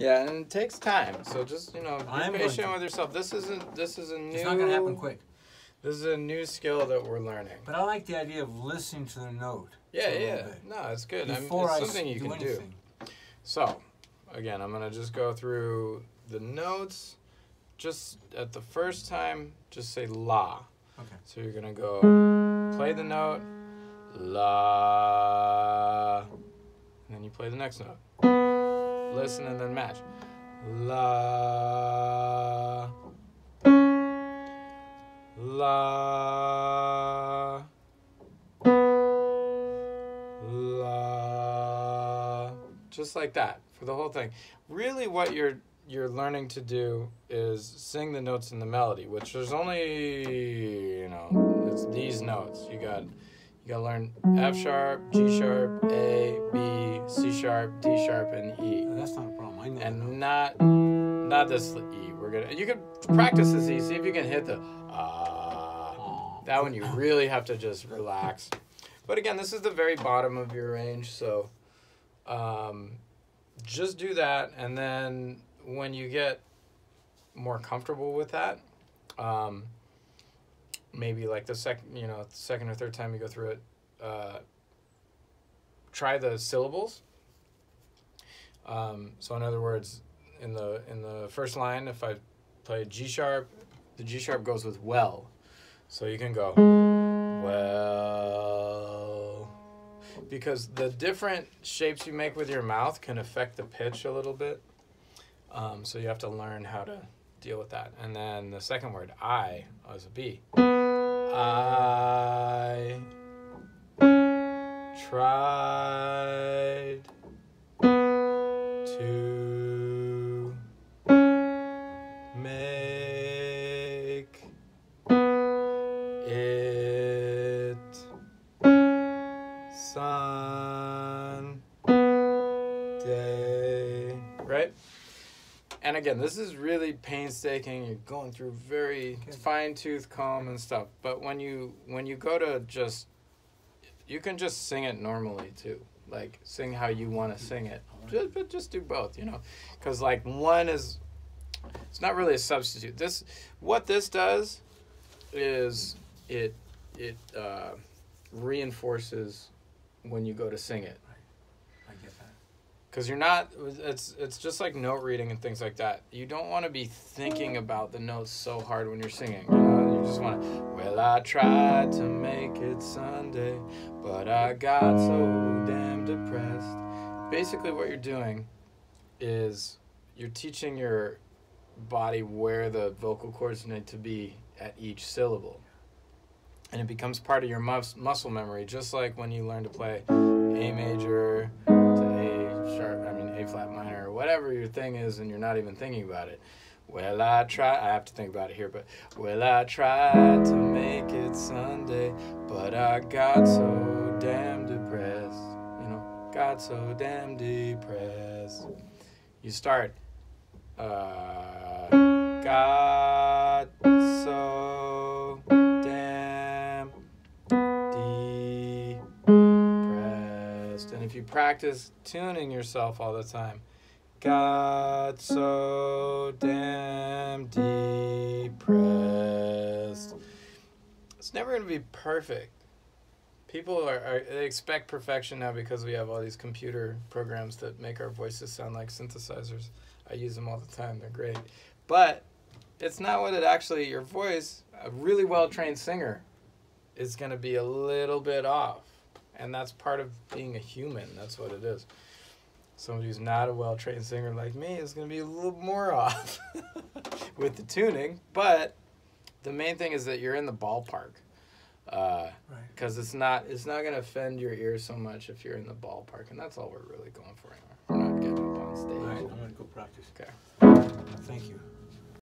Yeah, and it takes time. So just you know, be I'm patient to. with yourself. This isn't. This is a new. It's not gonna happen quick. This is a new skill that we're learning. But I like the idea of listening to the note. Yeah, for a little yeah. No, it's good. I mean, Before it's I something you do can do. anything. So, again, I'm gonna just go through the notes. Just at the first time, just say la. Okay. So you're gonna go play the note, la, and then you play the next note. Listen and then match. La, la, la. Just like that for the whole thing. Really, what you're you're learning to do is sing the notes in the melody, which there's only you know it's these notes. You got you learn F sharp, G sharp, A, B, C sharp, D sharp, and E, Uh, That's not a problem. I know. and not not this E. We're gonna you can practice this E. See if you can hit the. Aw. That one you really have to just relax. But again, this is the very bottom of your range, so um, just do that, and then when you get more comfortable with that, um, maybe like the second, you know, second or third time you go through it, uh, try the syllables. Um, so in other words, in the in the first line, if I play G sharp, the G sharp goes with well. So you can go, well, because the different shapes you make with your mouth can affect the pitch a little bit. Um, so you have to learn how to deal with that. And then the second word, I, as a B. I tried to And again, this is really painstaking. You're going through very fine tooth comb and stuff. But when you when you go to just you can just sing it normally too. Like sing how you want to sing it. Just, but just do both, you know. Cuz like one is it's not really a substitute. This what this does is it it uh, reinforces when you go to sing it I get that. Because you're not it's it's just like note reading and things like that. You don't want to be thinking about the notes so hard when you're singing you know? You just want to well i tried to make it sunday but i got so damn depressed. Basically what you're doing is you're teaching your body where the vocal cords need to be at each syllable. And it becomes part of your mus- muscle memory just like when you learn to play a major sharp, I mean A flat minor, or whatever your thing is, and you're not even thinking about it. Well, I try. I have to think about it here, but well, I tried to make it Sunday, but I got so damn depressed. You know, got so damn depressed. You start. Uh, got practice tuning yourself all the time, got so damn depressed. It's never going to be perfect. People are, are they expect perfection now because we have all these computer programs that make our voices sound like synthesizers. I use them all the time. They're great. But it's not what it actually your voice, a really well trained singer is going to be a little bit off. And that's part of being a human. That's what it is. Somebody who's not a well trained singer like me is going to be a little more off with the tuning. But the main thing is that you're in the ballpark. Uh, Right. because it's not it's not gonna offend your ears so much if you're in the ballpark, and that's all we're really going for. Anymore. We're not getting up on stage. All right, I'm gonna go practice. Okay. Thank you.